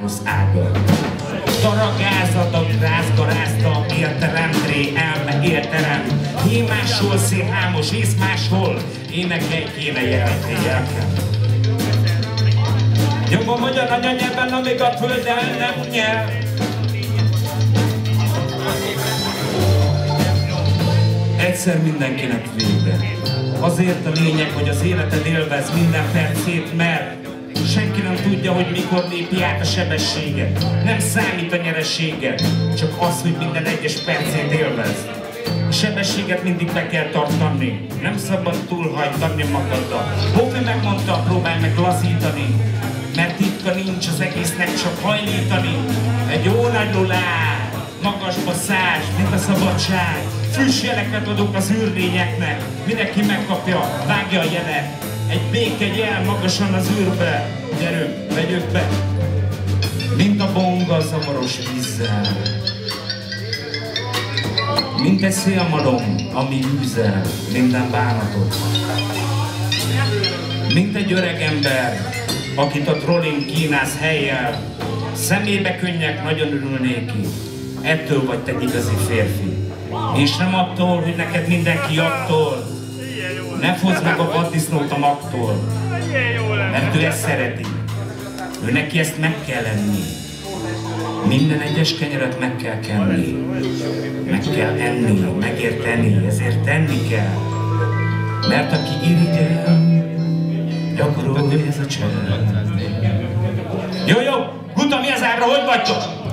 rossz ága. Daragázadok, rázgarázta, érterem, tré, elme, érterem. Én máshol szélhámos, ész máshol, énekelj kéne jelentni. Nyomom magyar anyanyelven, amíg a föld nem nyel. Egyszer mindenkinek vége. Azért a lényeg, hogy az életed élvez minden percét, mert senki nem tudja, hogy mikor lépi át a sebessége. Nem számít a nyeresége, csak az, hogy minden egyes percét élvez. A sebességet mindig be kell tartani, nem szabad túlhajtani magaddal. Bobby megmondta, próbálj meg lazítani, mert titka nincs az egésznek, csak hajlítani. Egy jó nagy lulá, magasba száz, mint a szabadság. Friss jeleket adok az űrlényeknek, mindenki megkapja, vágja a jelet. Egy béke jel magasan az űrbe, gyerünk, vegyük be. Mint a bonga zavaros vízzel. Mint egy szélmalom, ami űzel minden bánatot. Mint egy öreg ember, akit a trolling kínáz helyjel, szemébe könnyek, nagyon örülnéki. Ettől vagy te igazi férfi. És nem attól, hogy neked mindenki attól. Ne fozd meg a vaddisznót a magtól. Mert ő ezt szereti. Ő neki ezt meg kell enni. Minden egyes kenyeret meg kell kenni. Meg kell enni, megérteni, ezért tenni kell. Mert aki irigyel, gyakorolja ez a csend. Jó, jó, Guta, mi az ábra, hogy vagytok?